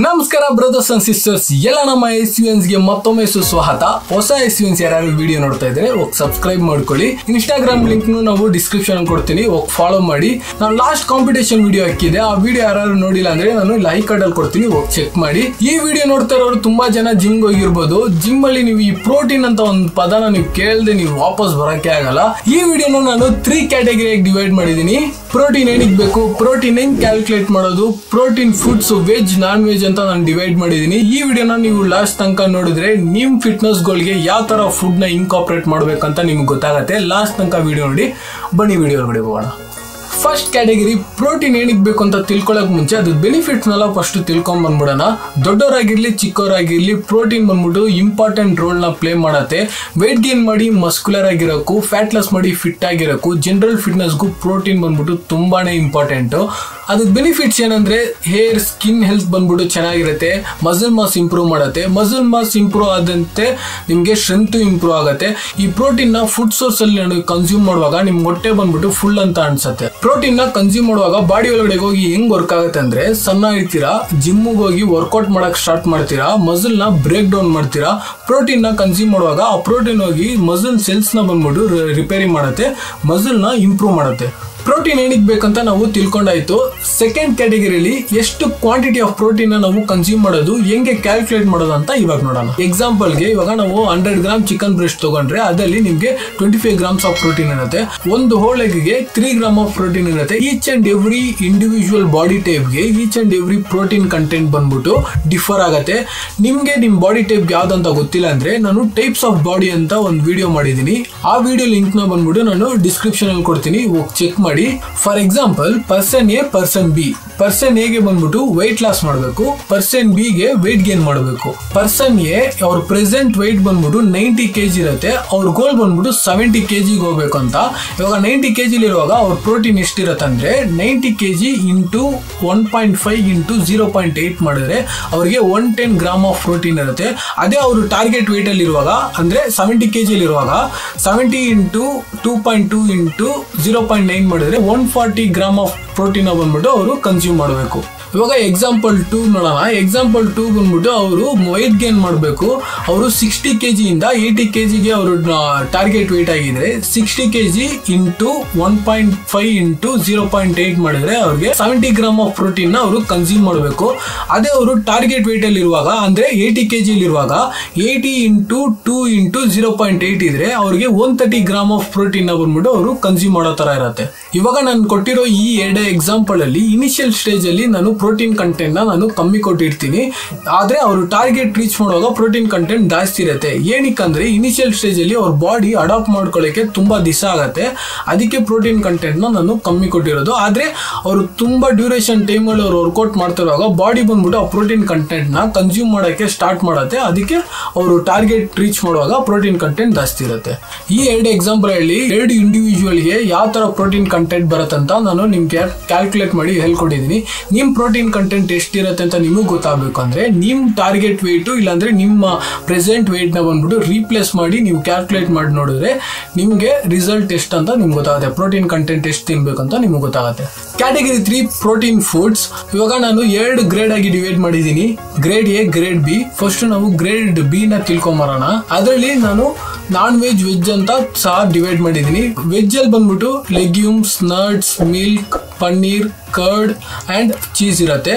ನಮಸ್ಕಾರ brothers and sisters ಎಲ್ಲ ನಮ್ಮ ಎಸ್ಗೆ ಮತ್ತೊಮ್ಮೆ ಸುಸ್ವಾಗತ. ಹೊಸ ಎಸ್ ಯಾರ್ಯಾರು ವಿಡಿಯೋ ನೋಡ್ತಾ ಇದ್ರೆ, ಹೋಗಿ ಸಬ್ಸ್ಕ್ರೈಬ್ ಮಾಡ್ಕೊಳ್ಳಿ. ಇನ್ಸ್ಟಾಗ್ರಾಮ್ ಲಿಂಕ್ ನಾವು ಡಿಸ್ಕ್ರಿಪ್ಷನ್ ಕೊಡ್ತೀನಿ. ಹೋಗಿ ಫಾಲೋ ಮಾಡಿ. ನಾನು ಲಾಸ್ಟ್ ಕಾಂಪಿಟೇಷನ್ ವಿಡಿಯೋ ಹಾಕಿದೆ ಆ ವಿಡಿಯೋ ಯಾರು ನೋಡಿಲ್ಲ ಅಂದ್ರೆ ನಾನು ಲೈಕ್ ಅಲ್ಲಿ ಕೊಡ್ತೀನಿ. ಹೋಗಿ ಚೆಕ್ ಮಾಡಿ. ಈ ವಿಡಿಯೋ ನೋಡ್ತಾ ಇರೋರು ತುಂಬಾ ಜನ ಜಿಮ್ ಹೋಗಿರ್ಬೋದು. ಜಿಮ್ ಅಲ್ಲಿ ನೀವು ಈ ಪ್ರೋಟೀನ್ ಅಂತ ಒಂದು ಪದನ ನೀವು ಕೇಳದೆ ನೀವು ವಾಪಸ್ ಬರಕ್ಕೆ ಆಗಲ್ಲ. ಈ ವಿಡಿಯೋನ ನಾನು ತ್ರೀ ಕ್ಯಾಟಗರಿಯಾಗಿ ಡಿವೈಡ್ ಮಾಡಿದೀನಿ ಪ್ರೋಟೀನ್ ಏನಿಗ್ ಬೇಕು? ಪ್ರೋಟೀನ್ ಹೆಂಗ್ ಕ್ಯಾಲ್ಕುಲೇಟ್ ಮಾಡೋದು? Protein foods veg non veg ಅಂತ ನಾನು ಡಿವೈಡ್ ಮಾಡಿದೀನಿ. ಈ ವಿಡಿಯೋನ ನೀವು ಲಾಸ್ಟ್ ತನಕ ನೋಡಿದ್ರೆ ನಿಮ್ ಫಿಟ್ನೆಸ್ ಗೋಲ್ಗೆ ಯಾವ ತರ ಫುಡ್ನ ಇನ್ಕಾಪರೇಟ್ ಮಾಡ್ಬೇಕಂತ ನಿಮ್ಗೆ ಗೊತ್ತಾಗತ್ತೆ. ಲಾಸ್ಟ್ ತನಕ ವಿಡಿಯೋ ನೋಡಿ. ಬನ್ನಿ ವಿಡಿಯೋ ಒಳಗಡೆ ಹೋಗೋಣ. ಫಸ್ಟ್ ಕ್ಯಾಟಗರಿ ಪ್ರೋಟೀನ್ ಏನಕ್ಕೆ ಬೇಕು ಅಂತ ತಿಳ್ಕೊಳ್ಳೋಕೆ ಮುಂಚೆ ಅದು ಬೆನಿಫಿಟ್ಸ್ನೆಲ್ಲ ಫಸ್ಟ್ ತಿಳ್ಕೊಂಡ್ ಬಂದ್ಬಿಡೋಣ. ದೊಡ್ಡವರಾಗಿರ್ಲಿ ಚಿಕ್ಕವರಾಗಿರ್ಲಿ ಪ್ರೋಟೀನ್ ಬಂದ್ಬಿಟ್ಟು ಇಂಪಾರ್ಟೆಂಟ್ ರೋಲ್ನ ಪ್ಲೇ ಮಾಡತ್ತೆ. ವೆಯ್ಟ್ ಗೇನ್ ಮಾಡಿ ಮಸ್ಕ್ಯುಲರ್ ಆಗಿರೋಕ್ಕೂ ಫ್ಯಾಟ್ ಲಾಸ್ ಮಾಡಿ ಫಿಟ್ ಆಗಿರೋಕ್ಕೂ ಜನರಲ್ ಫಿಟ್ನೆಸ್ಗೂ ಪ್ರೋಟೀನ್ ಬಂದ್ಬಿಟ್ಟು ತುಂಬಾನೇ ಇಂಪಾರ್ಟೆಂಟ್ ಅದ್ರ ಬೆನಿಫಿಟ್ಸ್ ಏನಂದ್ರೆ ಹೇರ್ ಸ್ಕಿನ್ ಹೆಲ್ತ್ ಬಂದ್ಬಿಟ್ಟು ಚೆನ್ನಾಗಿರುತ್ತೆ. ಮಸಲ್ ಮಾಸ್ ಇಂಪ್ರೂವ್ ಮಾಡುತ್ತೆ. ಮಸಲ್ ಮಾಸ್ ಇಂಪ್ರೂವ್ ಆದಂತೆ ನಿಮಗೆ ಸ್ಟ್ರೆಂತ್ ಇಂಪ್ರೂವ್ ಆಗುತ್ತೆ. ಈ ಪ್ರೋಟೀನ್ನ ಫುಡ್ ಸೋರ್ಸ್ ಅಲ್ಲಿ ಕನ್ಸ್ಯೂಮ್ ಮಾಡುವಾಗ ನಿಮ್ ಹೊಟ್ಟೆ ಬಂದ್ಬಿಟ್ಟು ಫುಲ್ ಅಂತ ಅನ್ಸುತ್ತೆ. ಪ್ರೋಟೀನ್ನ ಕನ್ಸ್ಯೂಮ್ ಮಾಡುವಾಗ ಬಾಡಿ ಒಳಗಡೆ ಹೋಗಿ ಹೆಂಗ್ ವರ್ಕ್ ಆಗುತ್ತೆ ಅಂದ್ರೆ ಸಣ್ಣ ಇರ್ತೀರಾ ಜಿಮ್ಗೆ ಹೋಗಿ ವರ್ಕೌಟ್ ಮಾಡಕ್ ಸ್ಟಾರ್ಟ್ ಮಾಡ್ತೀರಾ ಮಸಲ್ನ ಬ್ರೇಕ್ ಡೌನ್ ಮಾಡ್ತೀರಾ ಪ್ರೋಟೀನ್ನ ಕನ್ಸ್ಯೂಮ್ ಮಾಡುವಾಗ ಆ ಪ್ರೋಟೀನ್ ಹೋಗಿ ಮಸಲ್ ಸೆಲ್ಸ್ನ ಬಂದ್ಬಿಟ್ಟು ರಿಪೇರಿ ಮಾಡುತ್ತೆ ಮಸಲ್ನ ಇಂಪ್ರೂವ್ ಮಾಡುತ್ತೆ. ಪ್ರೋಟೀನ್ ಏನಿಗೆ ಬೇಕಂತ ನಾವು ತಿಳ್ಕೊಂಡಾಯ್ತು. ಸೆಕೆಂಡ್ ಕ್ಯಾಟಗರಿಲಿ ಎಷ್ಟು ಕ್ವಾಂಟಿಟಿ ಆಫ್ ಪ್ರೋಟೀನ್ ನಾವು ಕನ್ಸ್ಯೂಮ್ ಮಾಡೋದು, ಹೆಂಗೆ ಕ್ಯಾಲ್ಕುಲೇಟ್ ಮಾಡೋದು ಅಂತ ಇವಾಗ ನೋಡೋಣ. ಎಕ್ಸಾಂಪಲ್ಗೆ ಇವಾಗ ನಾವು ಹಂಡ್ರೆಡ್ ಗ್ರಾಮ್ ಚಿಕನ್ ಬ್ರೆಸ್ಟ್ ತಗೊಂಡ್ರೆ ಅದರಲ್ಲಿ ನಿಮಗೆ twenty five grams of protein ಇರುತ್ತೆ. ಒಂದು ಹೋಳಿಗೆಗೆ ತ್ರೀ ಗ್ರಾಮ್ ಆಫ್ ಪ್ರೋಟೀನ್ ಇರುತ್ತೆ. Each and every individual body ಟೈಪ್ಗೆ each and every protein content ಬಂದ್ಬಿಟ್ಟು ಡಿಫರ್ ಆಗುತ್ತೆ. ನಿಮಗೆ ನಿಮ್ಮ ಬಾಡಿ ಟೈಪ್ ಯಾವ್ದಂತ ಗೊತ್ತಿಲ್ಲ ಅಂದ್ರೆ ನಾನು ಟೈಪ್ಸ್ ಆಫ್ ಬಾಡಿ ಅಂತ ಒಂದು ವಿಡಿಯೋ ಮಾಡಿದ್ದೀನಿ. ಆ ವಿಡಿಯೋ ಲಿಂಕ್ನ ಬಂದ್ಬಿಟ್ಟು ನಾನು ಡಿಸ್ಕ್ರಿಪ್ಷನ್ ಅಲ್ಲಿ ಕೊಡ್ತೀನಿ ಚೆಕ್ ಮಾಡಿ. For example person A person B person ಎಗೆ ಬಂದ್ಬಿಟ್ಟು ವೆಯ್ಟ್ ಲಾಸ್ ಮಾಡಬೇಕು. ಪರ್ಸನ್ ಬಿ ಗೆ ವೆಯ್ಟ್ ಗೇನ್ ಮಾಡಬೇಕು. ಪರ್ಸನ್ ಎ ಅವ್ರ ಪ್ರೆಸೆಂಟ್ ವೆಯ್ಟ್ ಬಂದ್ಬಿಟ್ಟು ನೈಂಟಿ ಕೆಜಿ ಇರುತ್ತೆ. ಅವ್ರ ಗೋಲ್ ಬಂದ್ಬಿಟ್ಟು ಸೆವೆಂಟಿ ಕೆ ಜಿಗೆ ಹೋಗ್ಬೇಕು ಅಂತ. ಇವಾಗ ನೈಂಟಿ ಕೆಜಿ ಇರುವಾಗ ಅವ್ರ ಪ್ರೋಟೀನ್ ಎಷ್ಟಿರತ್ತೆ ಅಂದ್ರೆ ninety KG into one point five into zero point eight ಮಾಡಿದ್ರೆ ಅವ್ರಿಗೆ one ten gram of protein ಇರುತ್ತೆ. ಅದೇ ಅವರು ಟಾರ್ಗೆಟ್ ವೆಯ್ಟ್ ಅಲ್ಲಿ ಇರುವಾಗ, ಅಂದ್ರೆ ಸೆವೆಂಟಿ ಅಲ್ಲಿ ಇರುವಾಗ seventy into two point two into zero point nine one forty gram of protein ಬಂದ್ಬಿಟ್ಟು ಅವರು ಕನ್ಸ್ಯೂಮ್ ಮಾಡಬೇಕು. ಇವಾಗ ಎಕ್ಸಾಂಪಲ್ ಟೂ ನೋಡೋಣ. ಎಕ್ಸಾಂಪಲ್ ಟೂ ಬಂದ್ಬಿಟ್ಟು ಅವರು ವೈಟ್ ಗೇನ್ ಮಾಡಬೇಕು. ಅವರು ಸಿಕ್ಸ್ಟಿ ಕೆ ಜಿಯಿಂದ ಏಯ್ಟಿ ಕೆ ಜಿಗೆ ಅವರು ಟಾರ್ಗೆಟ್ ವೈಟ್ ಆಗಿದ್ರೆ sixty K G into one point five into zero point eight ಮಾಡಿದ್ರೆ ಅವ್ರಿಗೆ ಸೆವೆಂಟಿ ಗ್ರಾಮ್ ಆಫ್ ಪ್ರೋಟೀನ್ ಅವರು ಕನ್ಸ್ಯೂಮ್ ಮಾಡಬೇಕು. ಅದೇ ಅವರು ಟಾರ್ಗೆಟ್ ವೇಟ್ ಅಲ್ಲಿ ಇರುವಾಗ, ಅಂದ್ರೆ ಏಯ್ಟಿ ಕೆ ಜಿ ಇರುವಾಗ eighty into two into zero point eight ಇದ್ರೆ ಅವ್ರಿಗೆ one thirty gram of protein ಬಂದ್ಬಿಟ್ಟು ಅವರು ಕನ್ಸ್ಯೂಮ್ ಮಾಡೋ ತರ ಇರುತ್ತೆ. ಇವಾಗ ನಾನು ಕೊಟ್ಟಿರೋ ಈ ಎರಡೇ ಎಕ್ಸಾಂಪಲ್ ಅಲ್ಲಿ ಇನಿಷಿಯಲ್ ಸ್ಟೇಜ್ ಅಲ್ಲಿ ನಾನು ಪ್ರೋಟೀನ್ ಕಂಟೆಂಟ್ ನಾನು ಕಮ್ಮಿ ಕೊಟ್ಟಿರ್ತೀನಿ. ಆದ್ರೆ ಅವರು ಟಾರ್ಗೆಟ್ ರೀಚ್ ಮಾಡುವಾಗ ಪ್ರೋಟೀನ್ ಕಂಟೆಂಟ್ ಜಾಸ್ತಿ ಇರುತ್ತೆ. ಏನಕ್ಕಂದ್ರೆ ಇನಿಷಿಯಲ್ ಸ್ಟೇಜ್ ಅಲ್ಲಿ ಅವ್ರ ಬಾಡಿ ಅಡಾಪ್ಟ್ ಮಾಡ್ಕೊಳ್ಳೋಕೆ ತುಂಬಾ ದಿಸ ಆಗತ್ತೆ. ಅದಕ್ಕೆ ಪ್ರೋಟೀನ್ ಕಂಟೆಂಟ್ ನಾನು ಕಮ್ಮಿ ಕೊಟ್ಟಿರೋದು. ಆದ್ರೆ ಅವರು ತುಂಬಾ ಡ್ಯೂರೇಷನ್ ಟೈಮ್ ಅಲ್ಲಿ ಅವ್ರು ವರ್ಕೌಟ್ ಮಾಡ್ತಿರುವಾಗ ಬಾಡಿ ಬಂದ್ಬಿಟ್ಟು ಆ ಪ್ರೋಟೀನ್ ಕಂಟೆಂಟ್ನ ಕನ್ಸ್ಯೂಮ್ ಮಾಡೋಕ್ಕೆ ಸ್ಟಾರ್ಟ್ ಮಾಡುತ್ತೆ. ಅದಕ್ಕೆ ಅವರು ಟಾರ್ಗೆಟ್ ರೀಚ್ ಮಾಡುವಾಗ ಪ್ರೋಟೀನ್ ಕಂಟೆಂಟ್ ಜಾಸ್ತಿ ಇರುತ್ತೆ. ಈ ಎರಡು ಎಕ್ಸಾಂಪಲ್ ಹೇಳಿ ಎರಡು ಇಂಡಿವಿಜುವಲ್ಗೆ ಯಾವ ತರ ಪ್ರೋಟೀನ್ ಕಂಟೆಂಟ್ ಬರುತ್ತಂತ ನಾನು ನಿಮ್ಗೆ ಕ್ಯಾಲ್ಕುಲೇಟ್ ಮಾಡಿ ಹೇಳ್ಕೊಂಡಿದ್ದೀನಿ ನಿಮ್ಮ ಪ್ರೋಟೀನ್ ಕಂಟೆಂಟ್ ಎಷ್ಟಿರುತ್ತೆ ಅಂತ ನಿಮಗೆ ಗೊತ್ತಾಗಬೇಕು ಅಂದರೆ ನಿಮ್ಮ ಟಾರ್ಗೆಟ್ ವೆಯ್ಟು ಇಲ್ಲಾಂದರೆ ನಿಮ್ಮ ಪ್ರೆಸೆಂಟ್ ವೆಯ್ಟ್ನ ಬಂದ್ಬಿಟ್ಟು ರೀಪ್ಲೇಸ್ ಮಾಡಿ ನೀವು ಕ್ಯಾಲ್ಕುಲೇಟ್ ಮಾಡಿ ನೋಡಿದ್ರೆ ನಿಮಗೆ ರಿಸಲ್ಟ್ ಎಷ್ಟು ಅಂತ ನಿಮ್ಗೆ ಗೊತ್ತಾಗುತ್ತೆ. ಪ್ರೋಟೀನ್ ಕಂಟೆಂಟ್ ಎಷ್ಟು ತಿನ್ಬೇಕಂತ ನಿಮ್ಗೆ ಗೊತ್ತಾಗುತ್ತೆ. ಕ್ಯಾಟಗರಿ ತ್ರೀ ಪ್ರೋಟೀನ್ ಫುಡ್ಸ್ ಇವಾಗ ನಾನು ಎರಡು ಗ್ರೇಡ್ ಆಗಿ ಡಿವೈಡ್ ಮಾಡಿದ್ದೀನಿ. Grade A grade B first ನಾವು ಗ್ರೇಡ್ ಬಿ ನ ತಿಳ್ಕೊಂಬರೋಣ. ಅದರಲ್ಲಿ ನಾನು ನಾನ್ ವೆಜ್ ವೆಜ್ ಅಂತ ಸಹ ಡಿವೈಡ್ ಮಾಡಿದ್ದೀನಿ. ವೆಜ್ ಅಲ್ಲಿ ಬಂದ್ಬಿಟ್ಟು legumes nuts milk paneer curd and cheese ಇರುತ್ತೆ.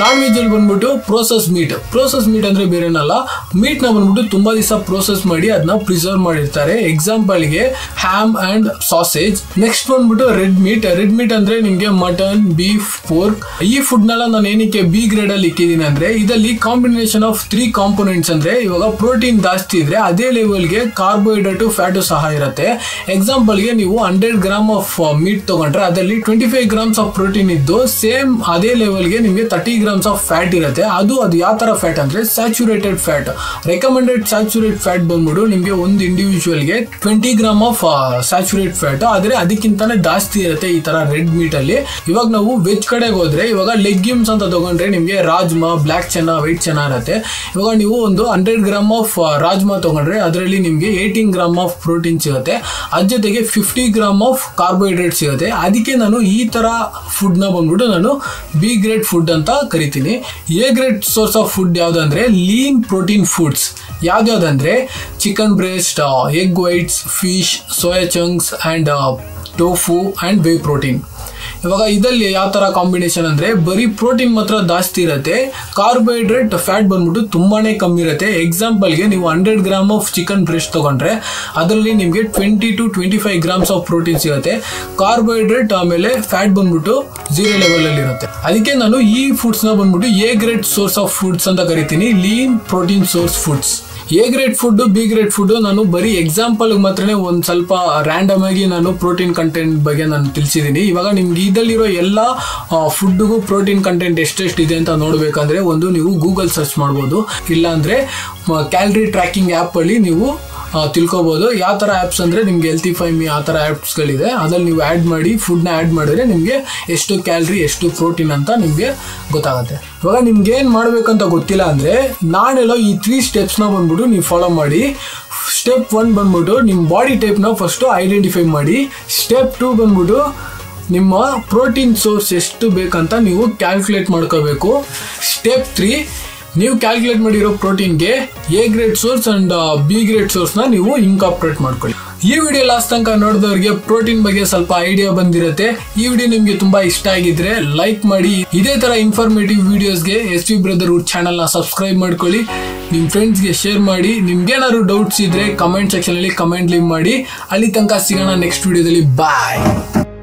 ನಾನ್ ವೆಜ್ಜಲ್ಲಿ ಬಂದ್ಬಿಟ್ಟು ಪ್ರೋಸೆಸ್ ಮೀಟ್ ಪ್ರೋಸೆಸ್ ಮೀಟ್ ಅಂದರೆ ಬೇರೆನಲ್ಲ ಮೀಟ್ನ ಬಂದ್ಬಿಟ್ಟು ತುಂಬ ದಿವಸ ಪ್ರೋಸೆಸ್ ಮಾಡಿ ಅದನ್ನ ಪ್ರಿಸರ್ವ್ ಮಾಡಿರ್ತಾರೆ. ಎಕ್ಸಾಂಪಲ್ಗೆ ಹ್ಯಾಮ್ ಆ್ಯಂಡ್ ಸಾಸೇಜ್ ನೆಕ್ಸ್ಟ್ ಬಂದ್ಬಿಟ್ಟು ರೆಡ್ ಮೀಟ್ ರೆಡ್ ಮೀಟ್ ಅಂದರೆ ನಿಮಗೆ ಮಟನ್ ಬೀಫ್ ಪೋರ್ಕ್ ಈ ಫುಡ್ನೆಲ್ಲ ನಾನು ಏನಕ್ಕೆ ಬಿ ಗ್ರೇಡಲ್ಲಿ ಇಕ್ಕಿದ್ದೀನಿ ಅಂದರೆ, ಇದರಲ್ಲಿ ಕಾಂಬಿನೇಷನ್ ಆಫ್ ತ್ರೀ ಕಾಂಪೊನೆಂಟ್ಸ್ ಅಂದರೆ ಇವಾಗ ಪ್ರೋಟೀನ್ ಜಾಸ್ತಿ ಇದ್ರೆ ಅದೇ ಲೆವೆಲ್ಗೆ ಕಾರ್ಬೋಹೈಡ್ರೇಟು ಫ್ಯಾಟು ಸಹ ಇರುತ್ತೆ. ಎಕ್ಸಾಂಪಲ್ಗೆ ನೀವು ಹಂಡ್ರೆಡ್ ಗ್ರಾಮ್ ಆಫ್ ಮೀಟ್ ತೊಗೊಂಡ್ರೆ ಅದರಲ್ಲಿ twenty five grams of protein ಇದ್ದು ಸೇಮ್ ಅದೇ ಲೆವೆಲ್ಗೆ ನಿಮಗೆ ತರ್ಟಿ ಗ್ರಾಮ್ಸ್ ಆಫ್ ಫ್ಯಾಟ್ ಇರುತ್ತೆ. ಅದು ಅದು ಯಾವ ಥರ ಫ್ಯಾಟ್ ಅಂದರೆ saturated fat recommended saturate fat ಬಂದ್ಬಿಟ್ಟು ನಿಮಗೆ ಒಂದು ಇಂಡಿವಿಜುವಲ್ಗೆ twenty gram of saturate fat ಆದರೆ ಅದಕ್ಕಿಂತಲೇ ಜಾಸ್ತಿ ಇರುತ್ತೆ ಈ ಥರ ರೆಡ್ ಮೀಟಲ್ಲಿ ಇವಾಗ ನಾವು ವೆಜ್ ಕಡೆಗೆ ಹೋದರೆ, ಇವಾಗ ಲೆಗ್ಯೂಮ್ಸ್ ಅಂತ ತಗೊಂಡ್ರೆ ನಿಮಗೆ ರಾಜ್ಮಾ ಬ್ಲ್ಯಾಕ್ ಚೆನ್ನ ವೈಟ್ ಚೆನ್ನ ಇರುತ್ತೆ. ಇವಾಗ ನೀವು ಒಂದು ಹಂಡ್ರೆಡ್ ಗ್ರಾಮ್ ಆಫ್ ರಾಜ್ಮಾ ತಗೊಂಡ್ರೆ ಅದರಲ್ಲಿ ನಿಮಗೆ ಏಯ್ಟೀನ್ ಗ್ರಾಮ್ ಆಫ್ ಪ್ರೋಟೀನ್ ಸಿಗುತ್ತೆ. ಅದ್ರ ಜೊತೆಗೆ ಫಿಫ್ಟಿ ಗ್ರಾಮ್ ಆಫ್ ಕಾರ್ಬೋಹೈಡ್ರೇಟ್ ಸಿಗುತ್ತೆ. ಅದಕ್ಕೆ ನಾನು ಈ ತರ ಫುಡ್ ಫುಡ್ನ ಬಂದ್ಬಿಟ್ಟು ನಾನು ಬಿ ಗ್ರೇಡ್ ಫುಡ್ ಅಂತ ಕರಿತೀನಿ. A grade source of food ಯಾವುದಂದ್ರೆ lean protein foods ಯಾವ್ದ್ಯಾವ್ದಂದ್ರೆ chicken breast egg whites fish soya chunks and tofu and whey protein ಇವಾಗ ಇದಲ್ಲಿ ಯಾವ ಥರ ಕಾಂಬಿನೇಷನ್ ಅಂದರೆ ಬರೀ ಪ್ರೋಟೀನ್ ಮಾತ್ರ ಜಾಸ್ತಿ ಇರುತ್ತೆ ಕಾರ್ಬೋಹೈಡ್ರೇಟ್ ಫ್ಯಾಟ್ ಬಂದ್ಬಿಟ್ಟು ತುಂಬಾನೇ ಕಮ್ಮಿ ಇರುತ್ತೆ. ಎಕ್ಸಾಂಪಲ್ಗೆ ನೀವು hundred gram of chicken breast ತೊಗೊಂಡ್ರೆ, ಅದರಲ್ಲಿ ನಿಮಗೆ twenty two twenty five grams of protein ಸಿಗುತ್ತೆ. ಕಾರ್ಬೋಹೈಡ್ರೇಟ್ ಆಮೇಲೆ ಫ್ಯಾಟ್ ಬಂದ್ಬಿಟ್ಟು ಝೀರೋ ಲೆವೆಲಲ್ಲಿ ಇರುತ್ತೆ. ಅದಕ್ಕೆ ನಾನು ಈ ಫುಡ್ಸ್ನ ಬಂದ್ಬಿಟ್ಟು A grade source of foods ಅಂತ ಕರಿತೀನಿ. Lean protein source foods A grade food B grade food ನಾನು ಬರೀ ಎಕ್ಸಾಂಪಲ್ ಮಾತ್ರನೇ ಒಂದು ಸ್ವಲ್ಪ ರ್ಯಾಂಡಮ್ ಆಗಿ ನಾನು ಪ್ರೋಟೀನ್ ಕಂಟೆಂಟ್ ಬಗ್ಗೆ ನಾನು ತಿಳಿಸಿದ್ದೀನಿ ಇವಾಗ ನಿಮ್ಗೆ ಇದಲ್ಲಿರೋ ಎಲ್ಲ ಫುಡ್ಗೂ ಪ್ರೋಟೀನ್ ಕಂಟೆಂಟ್ ಎಷ್ಟೆಷ್ಟು ಇದೆ ಅಂತ ನೋಡಬೇಕಂದ್ರೆ ಒಂದು ನೀವು ಗೂಗಲ್ ಸರ್ಚ್ ಮಾಡ್ಬೋದು. ಇಲ್ಲಾಂದರೆ ಕ್ಯಾಲ್ರಿ ಟ್ರ್ಯಾಕಿಂಗ್ ಆ್ಯಪಲ್ಲಿ ನೀವು ತಿಳ್ಕೊಬೋದು. ಯಾವ ಥರ ಆ್ಯಪ್ಸ್ ಅಂದರೆ ನಿಮ್ಗೆ ಹೆಲ್ತಿ ಫೈಮಿ ಆ ಥರ ಆ್ಯಪ್ಸ್ಗಳಿದೆ ಅದ್ರಲ್ಲಿ ನೀವು ಆ್ಯಡ್ ಮಾಡಿ ಫುಡ್ನ ಆ್ಯಡ್ ಮಾಡಿದ್ರೆ ನಿಮಗೆ ಎಷ್ಟು ಕ್ಯಾಲ್ರಿ ಎಷ್ಟು ಪ್ರೋಟೀನ್ ಅಂತ ನಿಮಗೆ ಗೊತ್ತಾಗುತ್ತೆ. ಇವಾಗ ನಿಮ್ಗೆ ಏನು ಮಾಡಬೇಕಂತ ಗೊತ್ತಿಲ್ಲ ಅಂದರೆ ನಾನೆಲ್ಲ ಈ ತ್ರೀ ಸ್ಟೆಪ್ಸ್ನ ಬಂದ್ಬಿಟ್ಟು ನೀವು ಫಾಲೋ ಮಾಡಿ. ಸ್ಟೆಪ್ ಒನ್ ಬಂದ್ಬಿಟ್ಟು ನಿಮ್ಮ ಬಾಡಿ ಟೈಪ್ನ ಫಸ್ಟು ಐಡೆಂಟಿಫೈ ಮಾಡಿ. ಸ್ಟೆಪ್ ಟು ಬಂದ್ಬಿಟ್ಟು ನಿಮ್ಮ ಪ್ರೋಟೀನ್ ಸೋರ್ಸ್ ಎಷ್ಟು ಬೇಕಂತ ನೀವು ಕ್ಯಾಲ್ಕುಲೇಟ್ ಮಾಡ್ಕೋಬೇಕು. ಸ್ಟೆಪ್ ತ್ರೀ ನೀವು ಕ್ಯಾಲ್ಕುಲೇಟ್ ಮಾಡಿರೋ ಪ್ರೋಟೀನ್ಗೆ A grade source and B grade ಸೋರ್ಸ್ನ ನೀವು ಇನ್ಕಾಪ್ರೇಟ್ ಮಾಡ್ಕೊಳ್ಳಿ. ಈ ವಿಡಿಯೋ ಲಾಸ್ಟ್ ತನಕ ನೋಡಿದವರಿಗೆ ಪ್ರೋಟೀನ್ ಬಗ್ಗೆ ಸ್ವಲ್ಪ ಐಡಿಯಾ ಬಂದಿರುತ್ತೆ. ಈ ವಿಡಿಯೋ ನಿಮ್ಗೆ ತುಂಬಾ ಇಷ್ಟ ಆಗಿದ್ರೆ ಲೈಕ್ ಮಾಡಿ. ಇದೇ ತರ ಇನ್ಫಾರ್ಮೇಟಿವ್ ವಿಡಿಯೋಸ್ಗೆ ಎಸ್ ವಿ ಬ್ರದರ್ಹುಡ್ನ ಸಬ್ಸ್ಕ್ರೈಬ್ ಮಾಡ್ಕೊಳ್ಳಿ. ನಿಮ್ಮ ಫ್ರೆಂಡ್ಸ್ಗೆ ಶೇರ್ ಮಾಡಿ. ನಿಮ್ಗೇನಾದ್ರು ಡೌಟ್ಸ್ ಇದ್ರೆ ಕಮೆಂಟ್ ಸೆಕ್ಷನ್ ಅಲ್ಲಿ ಕಮೆಂಟ್ ಲೀವ್ ಮಾಡಿ. ಅಲ್ಲಿ ತನಕ ಸಿಗೋಣ ನೆಕ್ಸ್ಟ್ ವಿಡಿಯೋದಲ್ಲಿ ಬಾಯ್